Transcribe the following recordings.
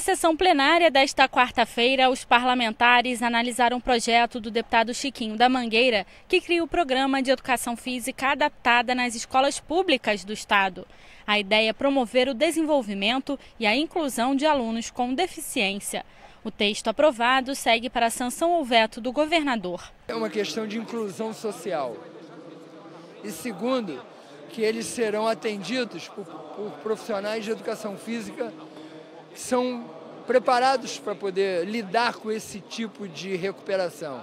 Na sessão plenária desta quarta-feira, os parlamentares analisaram um projeto do deputado Chiquinho da Mangueira, que cria o programa de educação física adaptada nas escolas públicas do Estado. A ideia é promover o desenvolvimento e a inclusão de alunos com deficiência. O texto aprovado segue para a sanção ou veto do governador. É uma questão de inclusão social. E segundo, que eles serão atendidos por, por profissionais de educação física que são preparados para poder lidar com esse tipo de recuperação.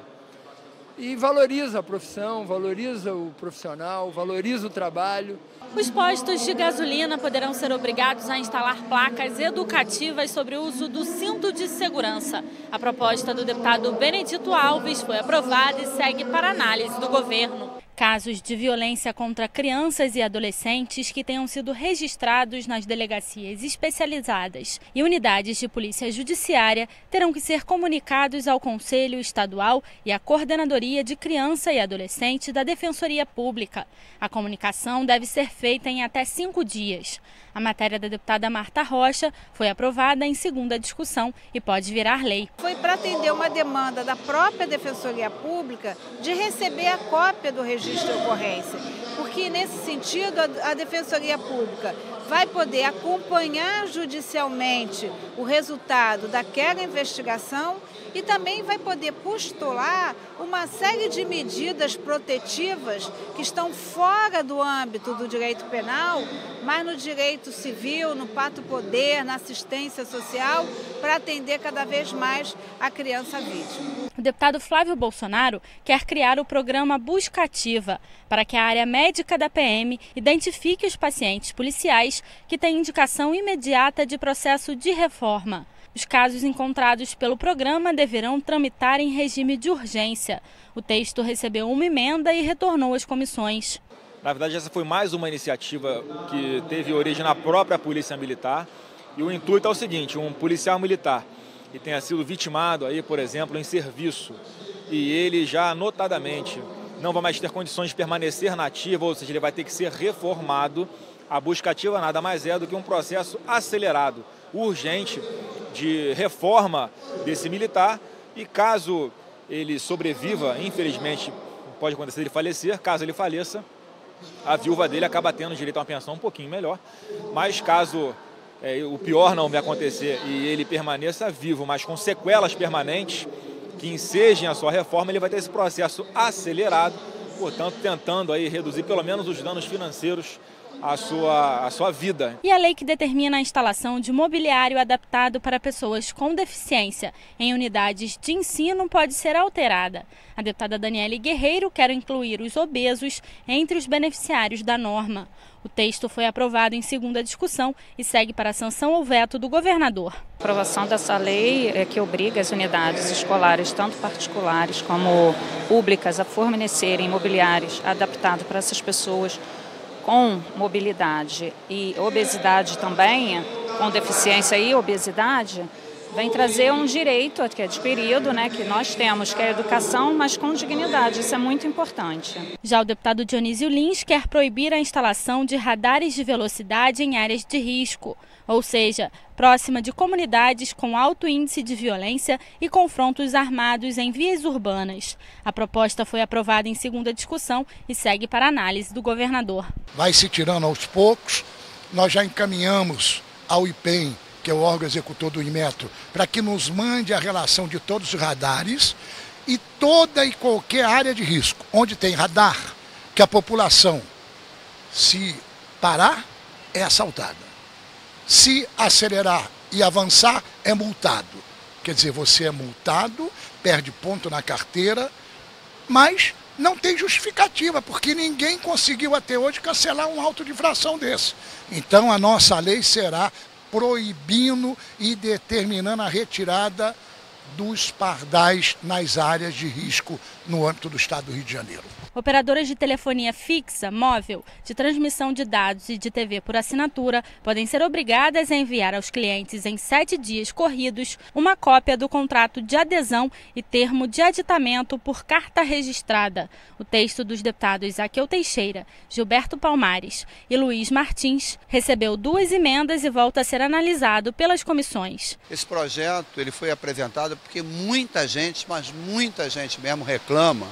E valoriza a profissão, valoriza o profissional, valoriza o trabalho. Os postos de gasolina poderão ser obrigados a instalar placas educativas sobre o uso do cinto de segurança. A proposta do deputado Benedito Alves foi aprovada e segue para análise do governo. Casos de violência contra crianças e adolescentes que tenham sido registrados nas delegacias especializadas e unidades de polícia judiciária terão que ser comunicados ao Conselho Estadual e à Coordenadoria de Criança e Adolescente da Defensoria Pública. A comunicação deve ser feita em até cinco dias. A matéria da deputada Marta Rocha foi aprovada em segunda discussão e pode virar lei. Foi para atender uma demanda da própria Defensoria Pública de receber a cópia do registro de ocorrência, porque nesse sentido a Defensoria Pública vai poder acompanhar judicialmente o resultado daquela investigação e também vai poder postular uma série de medidas protetivas que estão fora do âmbito do direito penal, mas no direito civil, no pato poder, na assistência social, para atender cada vez mais a criança vítima. Deputado Flávio Bolsonaro quer criar o programa Busca Ativa para que a área médica da PM identifique os pacientes policiais que têm indicação imediata de processo de reforma. Os casos encontrados pelo programa deverão tramitar em regime de urgência. O texto recebeu uma emenda e retornou às comissões. Na verdade, essa foi mais uma iniciativa que teve origem na própria Polícia Militar. E o intuito é o seguinte: um policial militar que tenha sido vitimado aí, por exemplo, em serviço, e ele já notadamente não vai mais ter condições de permanecer na ativa, ou seja, ele vai ter que ser reformado. A busca ativa nada mais é do que um processo acelerado, urgente, de reforma desse militar. E caso ele sobreviva, infelizmente pode acontecer ele falecer, caso ele faleça, a viúva dele acaba tendo direito a uma pensão um pouquinho melhor, mas caso é, o pior não vai acontecer e ele permaneça vivo, mas com sequelas permanentes que ensejem a sua reforma, ele vai ter esse processo acelerado, portanto tentando aí reduzir pelo menos os danos financeiros a sua, a sua vida. E a lei que determina a instalação de mobiliário adaptado para pessoas com deficiência em unidades de ensino pode ser alterada. A deputada Daniele Guerreiro quer incluir os obesos entre os beneficiários da norma. O texto foi aprovado em segunda discussão e segue para a sanção ou veto do governador. A aprovação dessa lei é que obriga as unidades escolares, tanto particulares como públicas, a fornecerem mobiliários adaptados para essas pessoas com mobilidade e obesidade também, com deficiência e obesidade, vem trazer um direito que é adquirido, né, que nós temos, que é a educação, mas com dignidade. Isso é muito importante. Já o deputado Dionísio Lins quer proibir a instalação de radares de velocidade em áreas de risco, ou seja, próxima de comunidades com alto índice de violência e confrontos armados em vias urbanas. A proposta foi aprovada em segunda discussão e segue para análise do governador. Vai se tirando aos poucos. Nós já encaminhamos ao IPEM que é o órgão executor do Inmetro, para que nos mande a relação de todos os radares e toda e qualquer área de risco, onde tem radar, que a população, se parar, é assaltada. Se acelerar e avançar, é multado. Quer dizer, você é multado, perde ponto na carteira, mas não tem justificativa, porque ninguém conseguiu até hoje cancelar um auto de infração desse. Então a nossa lei será proibindo e determinando a retirada dos pardais nas áreas de risco no âmbito do Estado do Rio de Janeiro. Operadoras de telefonia fixa, móvel, de transmissão de dados e de TV por assinatura podem ser obrigadas a enviar aos clientes em sete dias corridos uma cópia do contrato de adesão e termo de aditamento por carta registrada. O texto dos deputados Aqueu Teixeira, Gilberto Palmares e Luiz Martins recebeu duas emendas e volta a ser analisado pelas comissões. Esse projeto ele foi apresentado porque muita gente, mas muita gente mesmo reclama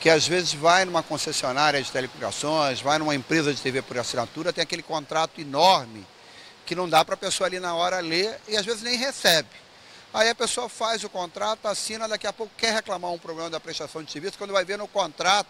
que às vezes vai numa concessionária de telecomunicações, vai numa empresa de TV por assinatura, tem aquele contrato enorme que não dá para a pessoa ali na hora ler e às vezes nem recebe. Aí a pessoa faz o contrato, assina, daqui a pouco quer reclamar um problema da prestação de serviço, quando vai ver no contrato,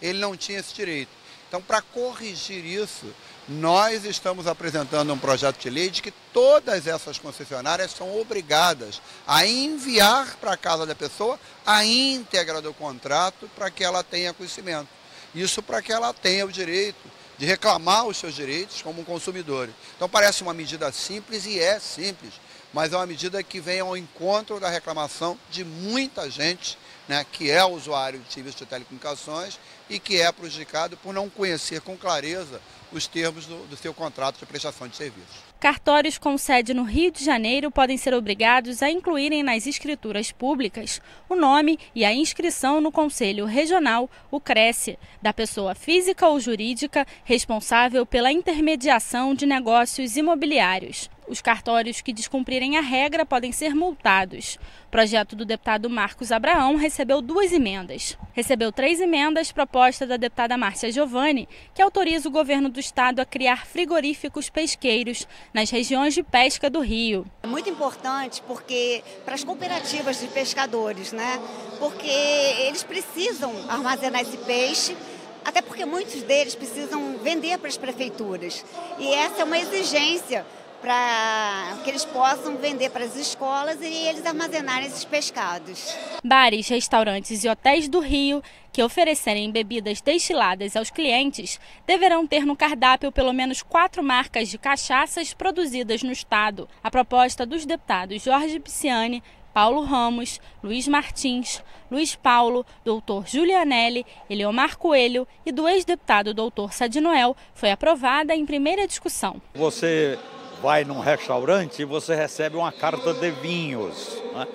ele não tinha esse direito. Então, para corrigir isso, nós estamos apresentando um projeto de lei de que todas essas concessionárias são obrigadas a enviar para a casa da pessoa a íntegra do contrato para que ela tenha conhecimento. Isso para que ela tenha o direito de reclamar os seus direitos como um consumidor. Então parece uma medida simples e é simples, mas é uma medida que vem ao encontro da reclamação de muita gente né, que é usuário de serviços de telecomunicações e que é prejudicado por não conhecer com clareza os termos do, do seu contrato de prestação de serviços. Cartórios com sede no Rio de Janeiro podem ser obrigados a incluírem nas escrituras públicas o nome e a inscrição no Conselho Regional, o CRECE, da pessoa física ou jurídica responsável pela intermediação de negócios imobiliários. Os cartórios que descumprirem a regra podem ser multados. O projeto do deputado Marcos Abraão recebeu duas emendas. Recebeu três emendas proposta da deputada Márcia Giovanni, que autoriza o governo do estado a criar frigoríficos pesqueiros nas regiões de pesca do Rio. É muito importante porque para as cooperativas de pescadores, né? Porque eles precisam armazenar esse peixe até porque muitos deles precisam vender para as prefeituras. E essa é uma exigência para que eles possam vender para as escolas e eles armazenarem esses pescados. Bares, restaurantes e hotéis do Rio que oferecerem bebidas destiladas aos clientes deverão ter no cardápio pelo menos quatro marcas de cachaças produzidas no estado. A proposta dos deputados Jorge Pisciani, Paulo Ramos, Luiz Martins, Luiz Paulo, doutor Julianelli, Eleomar Coelho e do ex-deputado doutor Sadinoel foi aprovada em primeira discussão. Você vai num restaurante e você recebe uma carta de vinhos. Né?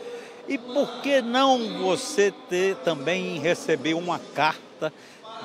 E por que não você ter também receber uma carta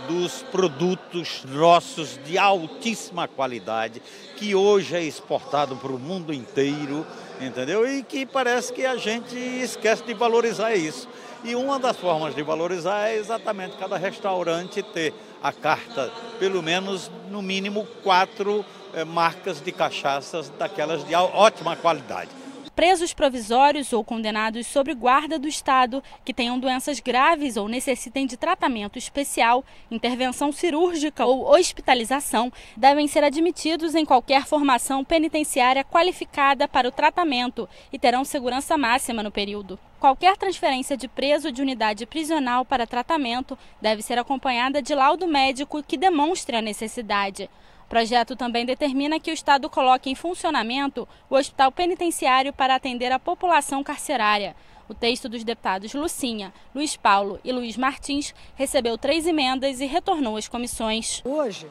dos produtos nossos de altíssima qualidade, que hoje é exportado para o mundo inteiro, entendeu? E que parece que a gente esquece de valorizar isso. E uma das formas de valorizar é exatamente cada restaurante ter a carta, pelo menos no mínimo quatro eh, marcas de cachaças daquelas de ótima qualidade presos provisórios ou condenados sob guarda do Estado que tenham doenças graves ou necessitem de tratamento especial, intervenção cirúrgica ou hospitalização devem ser admitidos em qualquer formação penitenciária qualificada para o tratamento e terão segurança máxima no período. Qualquer transferência de preso de unidade prisional para tratamento deve ser acompanhada de laudo médico que demonstre a necessidade. O projeto também determina que o Estado coloque em funcionamento o hospital penitenciário para atender a população carcerária. O texto dos deputados Lucinha, Luiz Paulo e Luiz Martins recebeu três emendas e retornou às comissões. Hoje,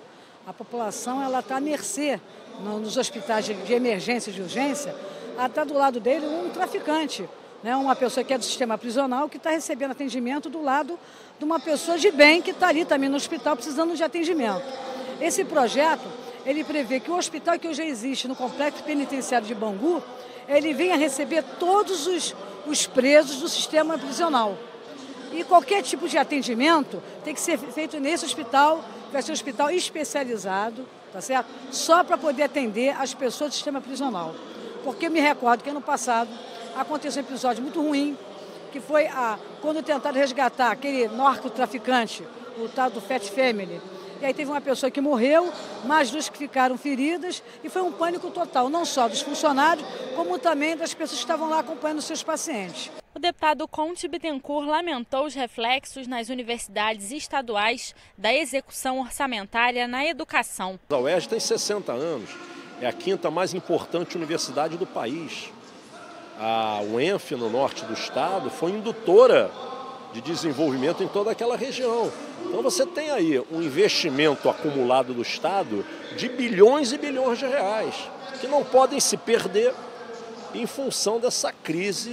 a população ela está à mercê nos hospitais de emergência e de urgência, está do lado dele um traficante, né? uma pessoa que é do sistema prisional que está recebendo atendimento do lado de uma pessoa de bem que está ali também no hospital precisando de atendimento. Esse projeto, ele prevê que o hospital que hoje existe no complexo penitenciário de Bangu, ele venha receber todos os, os presos do sistema prisional. E qualquer tipo de atendimento tem que ser feito nesse hospital, vai ser um hospital especializado, tá certo? Só para poder atender as pessoas do sistema prisional. Porque eu me recordo que ano passado aconteceu um episódio muito ruim, que foi a, quando tentaram resgatar aquele narcotraficante, o tal do Fat Family, e aí teve uma pessoa que morreu, mais duas que ficaram feridas, e foi um pânico total, não só dos funcionários, como também das pessoas que estavam lá acompanhando seus pacientes. O deputado Conte Bittencourt lamentou os reflexos nas universidades estaduais da execução orçamentária na educação. A UERJ tem 60 anos, é a quinta mais importante universidade do país. A UENF, no norte do estado, foi indutora de desenvolvimento em toda aquela região. Então você tem aí um investimento acumulado do Estado de bilhões e bilhões de reais, que não podem se perder em função dessa crise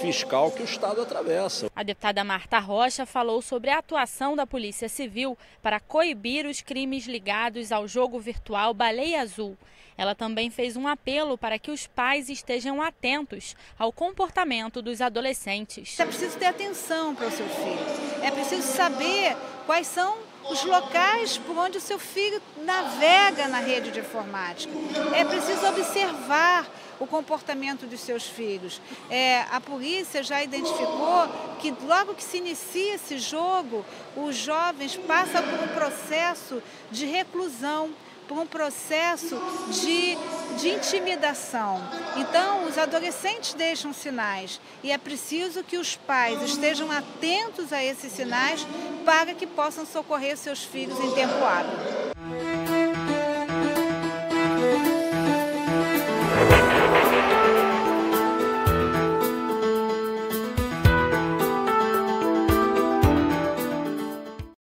fiscal que o Estado atravessa. A deputada Marta Rocha falou sobre a atuação da Polícia Civil para coibir os crimes ligados ao jogo virtual Baleia Azul. Ela também fez um apelo para que os pais estejam atentos ao comportamento dos adolescentes. É preciso ter atenção para o seu filho. É preciso saber quais são os locais por onde o seu filho navega na rede de informática. É preciso observar o comportamento dos seus filhos. É, a polícia já identificou que logo que se inicia esse jogo, os jovens passam por um processo de reclusão por um processo de, de intimidação. Então, os adolescentes deixam sinais e é preciso que os pais estejam atentos a esses sinais para que possam socorrer seus filhos em tempo hábil.